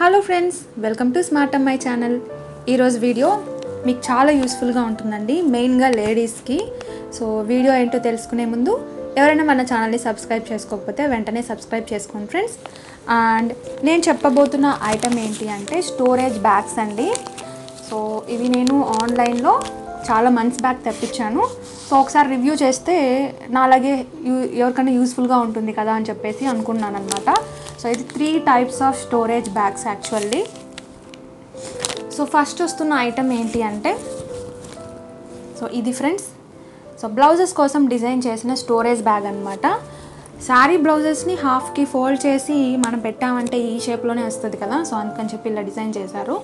Hello friends welcome to smart అమ్మాయి channel ఈరోజు video మీకు చాలా యూస్ఫుల్గా ఉంటుందండి మెయిన్గా లేడీస్కి సో వీడియో ఏంటో తెలుసుకునే ముందు ఎవరైనా మన ఛానల్ని సబ్స్క్రైబ్ చేసుకోకపోతే వెంటనే సబ్స్క్రైబ్ చేసుకోండి ఫ్రెండ్స్ అండ్ నేను చెప్పబోతున్న ఐటమ్ ఏంటి అంటే స్టోరేజ్ బ్యాగ్స్ అండి. సో ఇవి నేను ఆన్లైన్లో చాలా మంత్స్ బ్యాక్ తెప్పించాను. సో ఒకసారి రివ్యూ చేస్తే నాలాగే యూ ఎవరికైనా యూస్ఫుల్గా ఉంటుంది కదా అని చెప్పేసి అనుకున్నాను అనమాట సో ఇది three types of storage bags actually so first వస్తున్న ఐటమ్ ఏంటి అంటే సో ఇది ఫ్రెండ్స్ సో బ్లౌజెస్ కోసం డిజైన్ చేసిన స్టోరేజ్ బ్యాగ్ అనమాట శారీ బ్లౌజెస్ని హాఫ్కి ఫోల్డ్ చేసి మనం పెట్టామంటే ఈ షేప్లోనే వస్తుంది కదా. సో అందుకని చెప్పి ఇలా డిజైన్ చేశారు.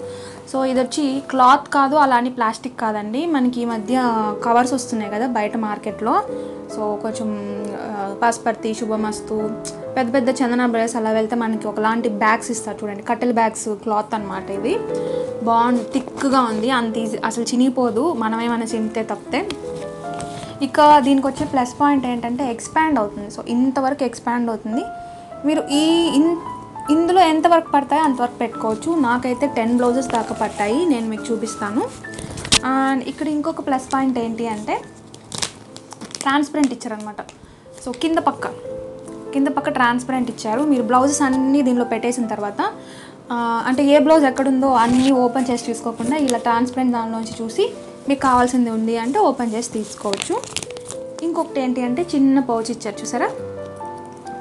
సో ఇది వచ్చి క్లాత్ కాదు అలా అని ప్లాస్టిక్ కాదండి. మనకి ఈ మధ్య కవర్స్ వస్తున్నాయి కదా బయట మార్కెట్లో సో కొంచెం ఆ, పసుపర్తి శుభమస్తు పెద్ద పెద్ద చందన బ్రదర్స్ అలా వెళ్తే మనకి ఒకలాంటి బ్యాగ్స్ ఇస్తారు చూడండి. కట్టెల బ్యాగ్స్ క్లాత్ అనమాట ఇది బాగుంది. థిక్గా ఉంది. అంత ఈజీ అసలు చినిగిపోదు. మనమేమైనా చినితే తప్పితే. ఇక దీనికి వచ్చే ప్లస్ పాయింట్ ఏంటంటే ఎక్స్పాండ్ అవుతుంది. సో ఇంతవరకు ఎక్స్పాండ్ అవుతుంది. మీరు ఈ ఇన్ ఇందులో ఎంతవరకు పడతాయో అంతవరకు పెట్టుకోవచ్చు. నాకైతే టెన్ బ్లౌజెస్ దాకా పట్టాయి. నేను మీకు చూపిస్తాను. అండ్ ఇక్కడ ఇంకొక ప్లస్ పాయింట్ ఏంటి అంటే ట్రాన్స్పరెంట్ ఇచ్చారనమాట సో కింద పక్క. కింద పక్క ట్రాన్స్పరెంట్ ఇచ్చారు. మీరు బ్లౌజెస్ అన్నీ దీనిలో పెట్టేసిన తర్వాత అంటే ఏ బ్లౌజ్ ఎక్కడుందో అన్నీ ఓపెన్ చేసి చూసుకోకుండా ఇలా ట్రాన్స్పరెంట్ దానిలోంచి చూసి మీకు కావాల్సింది ఉంది అంటే ఓపెన్ చేసి తీసుకోవచ్చు. ఇంకొకటి ఏంటి అంటే చిన్న పౌచ్ ఇచ్చారు చూసారా?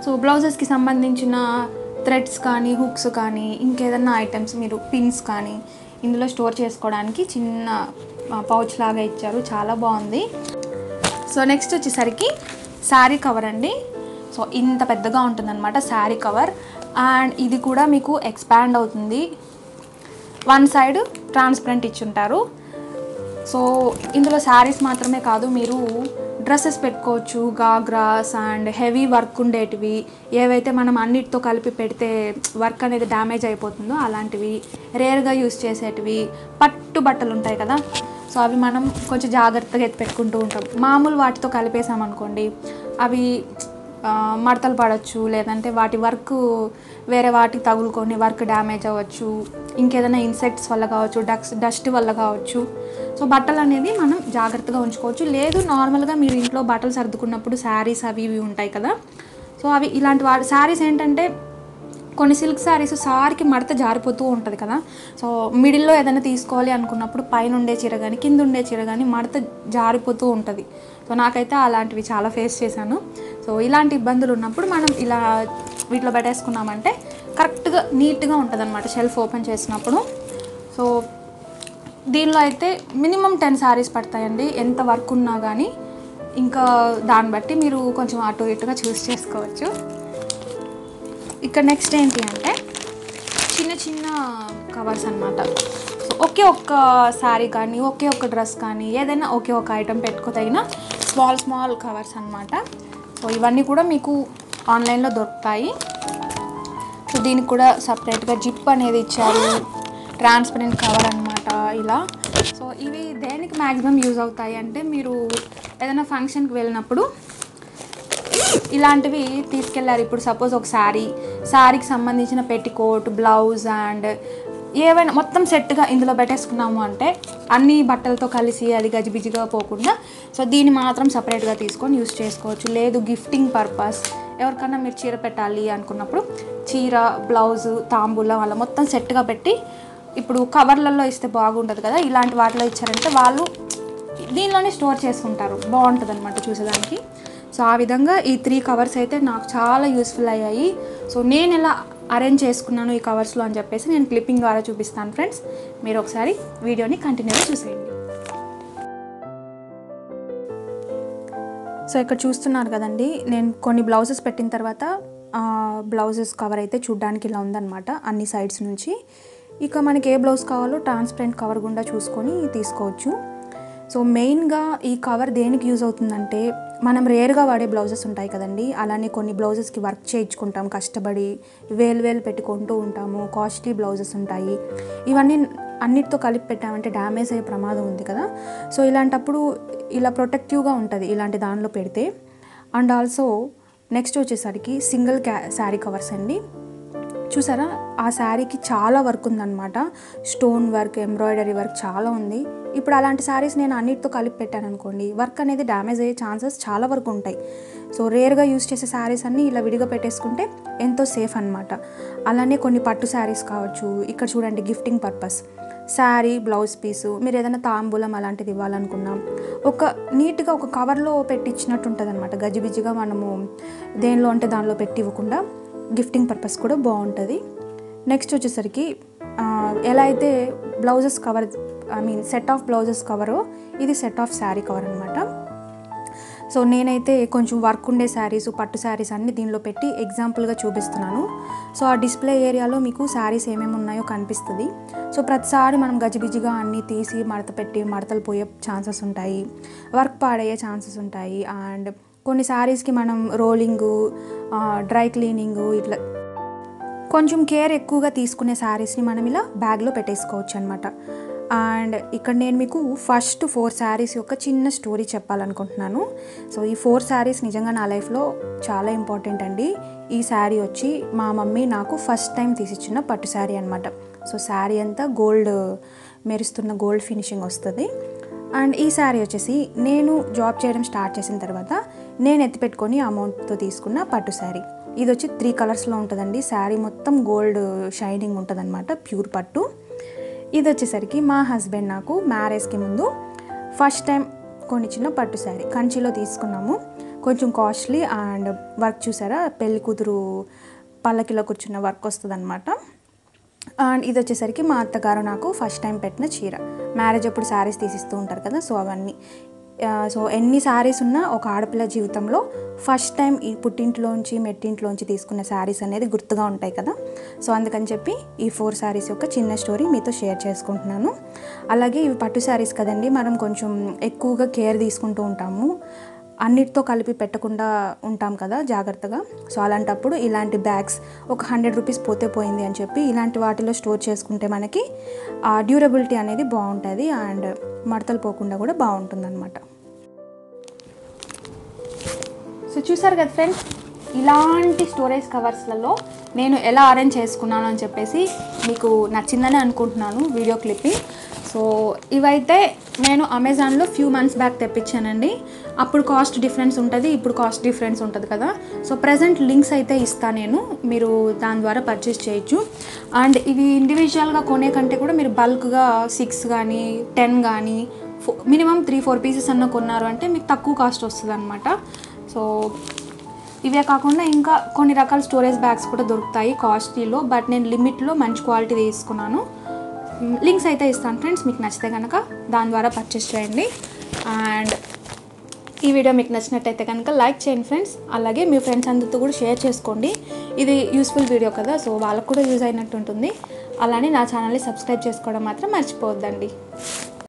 సో బ్లౌజెస్కి సంబంధించిన థ్రెడ్స్ కానీ హుక్స్ కానీ ఇంకేదన్నా ఐటమ్స్ మీరు పిన్స్ కానీ ఇందులో స్టోర్ చేసుకోవడానికి చిన్న పౌచ్ లాగా ఇచ్చారు. చాలా బాగుంది. సో నెక్స్ట్ వచ్చేసరికి శారీ కవర్ అండి. సో ఇంత పెద్దగా ఉంటుందన్నమాట శారీ కవర్. అండ్ ఇది కూడా మీకు ఎక్స్పాండ్ అవుతుంది. వన్ సైడ్ ట్రాన్స్పరెంట్ ఇచ్చుంటారు. సో ఇందులో శారీస్ మాత్రమే కాదు మీరు డ్రెస్సెస్ పెట్టుకోవచ్చు గాగ్రాస్ అండ్ హెవీ వర్క్ ఉండేటివి. ఏవైతే మనం అన్నిటితో కలిపి పెడితే వర్క్ అనేది డ్యామేజ్ అయిపోతుందో అలాంటివి రేర్గా యూస్ చేసేటివి పట్టు బట్టలు ఉంటాయి కదా. సో అవి మనం కొంచెం జాగ్రత్తగా ఎత్తి పెట్టుకుంటూ ఉంటాం. మామూలు వాటితో కలిపేసామనుకోండి అవి మడతలు పడవచ్చు లేదంటే వాటి వర్క్ వేరే వాటికి తగులుకొని వర్క్ డ్యామేజ్ అవ్వచ్చు ఇంకేదైనా ఇన్సెక్ట్స్ వల్ల కావచ్చు డక్స్ డస్ట్ వల్ల కావచ్చు. సో బట్టలు అనేది మనం జాగ్రత్తగా ఉంచుకోవచ్చు. లేదు నార్మల్గా మీరు ఇంట్లో బట్టలు సర్దుకున్నప్పుడు శారీస్ అవి ఇవి ఉంటాయి కదా. సో అవి ఇలాంటి వాటి శారీస్ ఏంటంటే కొన్ని సిల్క్ శారీస్ సారికి మడత జారిపోతూ ఉంటుంది కదా. సో మిడిల్లో ఏదైనా తీసుకోవాలి అనుకున్నప్పుడు పైన ఉండే చీర కానీ కింద ఉండే చీర కానీ మడత జారిపోతూ ఉంటుంది. సో నాకైతే అలాంటివి చాలా ఫేస్ చేశాను. సో ఇలాంటి ఇబ్బందులు ఉన్నప్పుడు మనం ఇలా వీటిలో పెట్టేసుకున్నామంటే కరెక్ట్గా నీట్గా ఉంటుంది అనమాట షెల్ఫ్ ఓపెన్ చేసినప్పుడు. సో దీనిలో అయితే మినిమం టెన్ శారీస్ పడతాయండి. ఎంత వర్క్ ఉన్నా కానీ ఇంకా దాన్ని బట్టి మీరు కొంచెం అటు ఇటుగా చూస్ చేసుకోవచ్చు. ఇక్కడ నెక్స్ట్ ఏంటి అంటే చిన్న చిన్న కవర్స్ అనమాట ఒకే ఒక్క శారీ కానీ ఒకే ఒక్క డ్రెస్ కానీ ఏదైనా ఒకే ఒక ఐటెం పెట్టుకోదగిన స్మాల్ స్మాల్ కవర్స్ అనమాట సో ఇవన్నీ కూడా మీకు ఆన్లైన్లో దొరుకుతాయి. సో దీనికి కూడా సపరేట్గా జిప్ అనేది ఇచ్చారు. ట్రాన్స్పరెంట్ కవర్ అనమాట ఇలా. సో ఇవి దేనికి మ్యాక్సిమం యూజ్ అవుతాయి అంటే మీరు ఏదైనా ఫంక్షన్కి వెళ్ళినప్పుడు ఇలాంటివి తీసుకెళ్ళారు. ఇప్పుడు సపోజ్ ఒక శారీ శారీకి సంబంధించిన పెట్టికోట్ బ్లౌజ్ అండ్ ఏవైనా మొత్తం సెట్గా ఇందులో పెట్టేసుకున్నాము అంటే అన్ని బట్టలతో కలిసి అది గజిబిజిగా పోకుండా సో దీన్ని మాత్రం సపరేట్గా తీసుకొని యూస్ చేసుకోవచ్చు. లేదు గిఫ్టింగ్ పర్పస్ ఎవరికన్నా మీరు చీర పెట్టాలి అనుకున్నప్పుడు చీర బ్లౌజు తాంబూలం అలా మొత్తం సెట్గా పెట్టి ఇప్పుడు కవర్లలో ఇస్తే బాగుంటుంది కదా ఇలాంటి వాటిలో ఇచ్చారంటే వాళ్ళు దీనిలోనే స్టోర్ చేసుకుంటారు. బాగుంటుంది అనమాట చూసేదానికి. సో ఆ విధంగా ఈ త్రీ కవర్స్ అయితే నాకు చాలా యూస్ఫుల్ అయ్యాయి. సో నేను ఎలా అరేంజ్ చేసుకున్నాను ఈ కవర్స్లో అని చెప్పేసి నేను క్లిప్పింగ్ ద్వారా చూపిస్తాను ఫ్రెండ్స్ మీరు ఒకసారి వీడియోని కంటిన్యూగా చూసేయండి. సో ఇక్కడ చూస్తున్నారు కదండి నేను కొన్ని బ్లౌజెస్ పెట్టిన తర్వాత బ్లౌజెస్ కవర్ అయితే చూడ్డానికి ఇలా ఉందన్నమాట అన్ని సైడ్స్ నుంచి. ఇక మనకి ఏ బ్లౌజ్ కావాలో ట్రాన్స్పరెంట్ కవర్ గుండా చూసుకొని తీసుకోవచ్చు. సో మెయిన్గా ఈ కవర్ దేనికి యూజ్ అవుతుందంటే మనం రేర్గా వాడే బ్లౌజెస్ ఉంటాయి కదండి. అలానే కొన్ని బ్లౌజెస్కి వర్క్ చేయించుకుంటాం కష్టపడి వేలు వేలు పెట్టుకుంటూ ఉంటాము కాస్ట్లీ బ్లౌజెస్ ఉంటాయి. ఇవన్నీ అన్నిటితో కలిపి పెట్టామంటే డ్యామేజ్ అయ్యే ప్రమాదం ఉంది కదా. సో ఇలాంటప్పుడు ఇలా ప్రొటెక్టివ్గా ఉంటుంది ఇలాంటి దానిలో పెడితే. అండ్ ఆల్సో నెక్స్ట్ వచ్చేసరికి సింగిల్ క్యా శారీ కవర్స్ అండి. చూసారా? ఆ శారీకి చాలా వర్క్ ఉందన్నమాట. స్టోన్ వర్క్ ఎంబ్రాయిడరీ వర్క్ చాలా ఉంది. ఇప్పుడు అలాంటి శారీస్ నేను అన్నిటితో కలిపి పెట్టాను అనుకోండి వర్క్ అనేది డ్యామేజ్ అయ్యే ఛాన్సెస్ చాలా వరకు ఉంటాయి. సో రేర్గా యూస్ చేసే శారీస్ అన్నీ ఇలా విడిగా పెట్టేసుకుంటే ఎంతో సేఫ్ అనమాట అలానే కొన్ని పట్టు శారీస్ కావచ్చు ఇక్కడ చూడండి gifting purpose. Sari blouse piece మీరు ఏదైనా తాంబూలం అలాంటిది ఇవ్వాలనుకున్నాం ఒక నీట్గా ఒక కవర్లో పెట్టి ఇచ్చినట్టు ఉంటుంది అనమాట గజిబిజిగా మనము దేనిలో అంటే దానిలో పెట్టి ఇవ్వకుండా గిఫ్టింగ్ పర్పస్ కూడా బాగుంటుంది. నెక్స్ట్ వచ్చేసరికి ఎలా అయితే blouses cover I mean set of blouses కవరో ఇది సెట్ ఆఫ్ శారీ కవర్ అనమాట సో నేనైతే కొంచెం వర్క్ ఉండే శారీస్ పట్టు శారీస్ అన్ని దీనిలో పెట్టి ఎగ్జాంపుల్గా చూపిస్తున్నాను. సో ఆ డిస్ప్లే ఏరియాలో మీకు శారీస్ ఏమేమి ఉన్నాయో కనిపిస్తుంది. సో ప్రతిసారి మనం గజిబిజిగా అన్నీ తీసి మడత పెట్టి మడతలు పోయే ఛాన్సెస్ ఉంటాయి. వర్క్ పాడయ్యే ఛాన్సెస్ ఉంటాయి. అండ్ కొన్ని శారీస్కి మనం రోలింగు డ్రై క్లీనింగు ఇట్లా కొంచెం కేర్ ఎక్కువగా తీసుకునే శారీస్ని మనం ఇలా బ్యాగ్లో పెట్టేసుకోవచ్చు అనమాట అండ్ ఇక్కడ నేను మీకు ఫస్ట్ ఫోర్ శారీస్ యొక్క చిన్న స్టోరీ చెప్పాలనుకుంటున్నాను. సో ఈ ఫోర్ శారీస్ నిజంగా నా లైఫ్లో చాలా ఇంపార్టెంట్ అండి. ఈ శారీ వచ్చి మా మమ్మీ నాకు ఫస్ట్ టైం తీసిచ్చిన పట్టు శారీ అనమాట సో శారీ అంతా గోల్డ్ మెరుస్తున్న గోల్డ్ ఫినిషింగ్ వస్తుంది. అండ్ ఈ శారీ వచ్చేసి నేను జాబ్ చేయడం స్టార్ట్ చేసిన తర్వాత నేను ఎత్తిపెట్టుకొని అమౌంట్తో తీసుకున్న పట్టు శారీ ఇది వచ్చి త్రీ కలర్స్లో ఉంటుందండి. శారీ మొత్తం గోల్డ్ షైనింగ్ ఉంటుందన్నమాట ప్యూర్ పట్టు. ఇది వచ్చేసరికి మా హస్బెండ్ నాకు మ్యారేజ్కి ముందు ఫస్ట్ టైం కొనిచ్చిన పట్టు శారీ కంచిలో తీసుకున్నాము. కొంచెం కాస్ట్లీ అండ్ వర్క్ చూసారా? పెళ్ళి కూతురు పల్లకిలో కూర్చున్న వర్క్ వస్తుంది అండ్ ఇది వచ్చేసరికి మా అత్తగారు నాకు ఫస్ట్ టైం పెట్టిన చీర. మ్యారేజ్ అప్పుడు శారీస్ తీసిస్తూ ఉంటారు కదా సో అవన్నీ. సో ఎన్ని శారీస్ ఉన్నా ఒక ఆడపిల్ల జీవితంలో ఫస్ట్ టైం ఈ పుట్టింట్లోంచి మెట్టింట్లోంచి తీసుకున్న శారీస్ అనేది గుర్తుగా ఉంటాయి కదా. సో అందుకని చెప్పి ఈ ఫోర్ శారీస్ యొక్క చిన్న స్టోరీ మీతో షేర్ చేసుకుంటున్నాను. అలాగే ఇవి పట్టు శారీస్ కదండి మనం కొంచెం ఎక్కువగా కేర్ తీసుకుంటూ ఉంటాము. అన్నిటితో కలిపి పెట్టకుండా ఉంటాం కదా జాగ్రత్తగా. సో అలాంటప్పుడు ఇలాంటి బ్యాగ్స్ ఒక హండ్రెడ్ రూపీస్ పోతే పోయింది అని చెప్పి ఇలాంటి వాటిలో స్టోర్ చేసుకుంటే మనకి ఆ డ్యూరబిలిటీ అనేది బాగుంటుంది అండ్ మడతలు పోకుండా కూడా బాగుంటుంది అనమాట సో చూసారు కదా ఫ్రెండ్స్? ఇలాంటి స్టోరేజ్ కవర్స్లలో నేను ఎలా అరేంజ్ చేసుకున్నాను అని చెప్పేసి మీకు నచ్చిందని అనుకుంటున్నాను వీడియో క్లిప్పింగ్. సో ఇవైతే నేను అమెజాన్లో ఫ్యూ మంత్స్ బ్యాక్ తెప్పించానండి. అప్పుడు కాస్ట్ డిఫరెన్స్ ఉంటుంది ఇప్పుడు కాస్ట్ డిఫరెన్స్ ఉంటుంది కదా. సో ప్రజెంట్ లింక్స్ అయితే ఇస్తాను నేను మీరు దాని ద్వారా పర్చేస్ చేయొచ్చు. అండ్ ఇవి ఇండివిజువల్గా కొనే కంటే కూడా మీరు బల్క్గా సిక్స్ కానీ టెన్ కానీ మినిమం త్రీ ఫోర్ పీసెస్ అన్న కొన్నారు అంటే మీకు తక్కువ కాస్ట్ వస్తుంది అనమాట సో ఇవే కాకుండా ఇంకా కొన్ని రకాల స్టోరేజ్ బ్యాగ్స్ కూడా దొరుకుతాయి కాస్ట్లీలో బట్ నేను లిమిట్లో మంచి క్వాలిటీ తీసుకున్నాను. లింక్స్ అయితే ఇస్తాను ఫ్రెండ్స్ మీకు నచ్చితే కనుక దాని ద్వారా పర్చేస్ చేయండి. అండ్ ఈ వీడియో మీకు నచ్చినట్టయితే కనుక లైక్ చేయండి ఫ్రెండ్స్. అలాగే మీ ఫ్రెండ్స్ అందరితో కూడా షేర్ చేసుకోండి. ఇది యూస్ఫుల్ వీడియో కదా సో వాళ్ళకు కూడా యూజ్ అయినట్టు ఉంటుంది. అలానే నా ఛానల్ని సబ్స్క్రైబ్ చేసుకోవడం మాత్రం మర్చిపోవద్దండి.